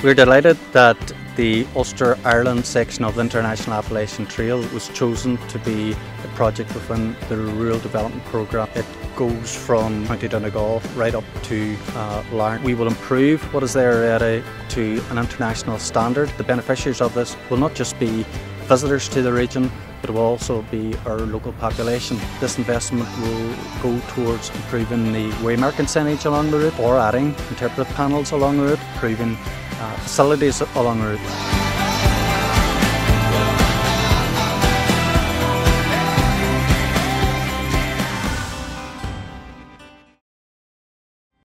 We're delighted that the Ulster Ireland section of the International Appalachian Trail was chosen to be a project within the Rural Development Programme. It goes from County Donegal right up to uh, Larne. We will improve what is there already to an international standard. The beneficiaries of this will not just be visitors to the region, but it will also be our local population. This investment will go towards improving the waymarking signage along the route or adding interpretive panels along the route, improving uh, facilities along route.